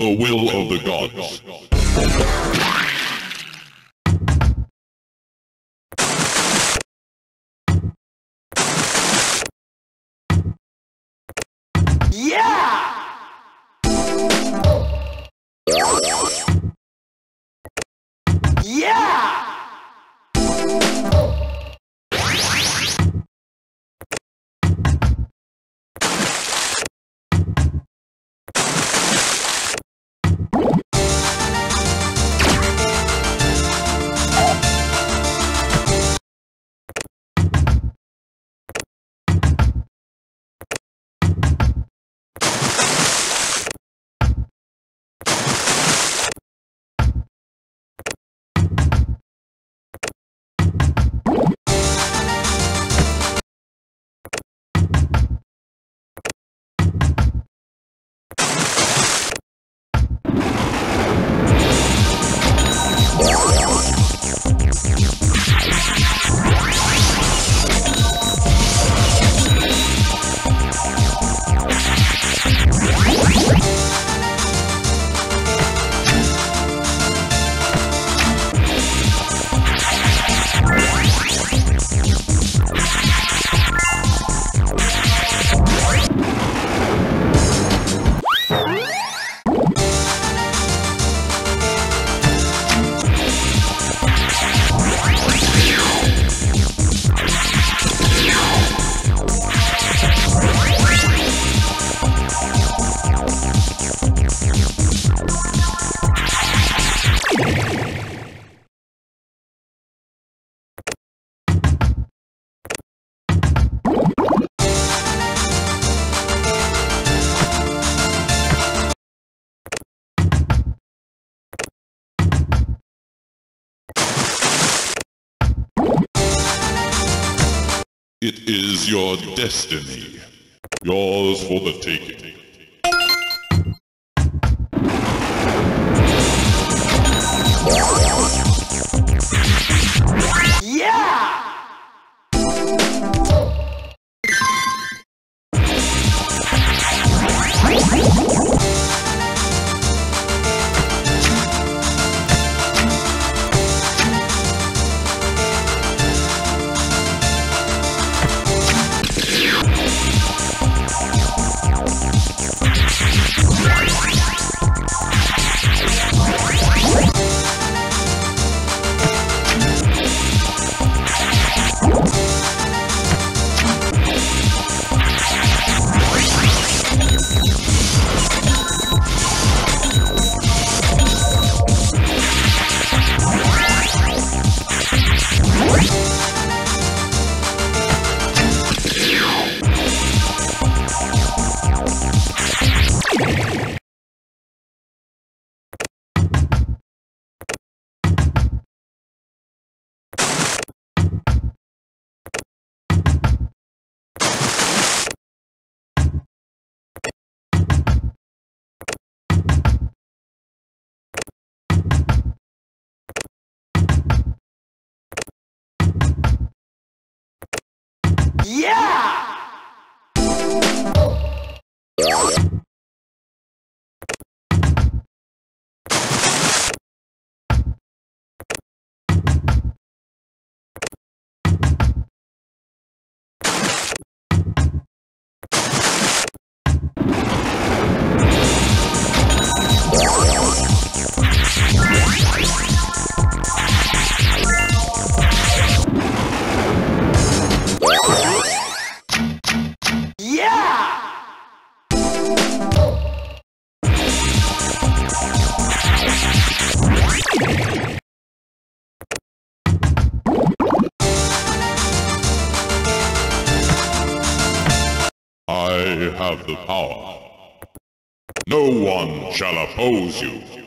The will of the gods. It is your destiny. Yours for the taking. Yeah! Yeah! Have the power. No one shall oppose you.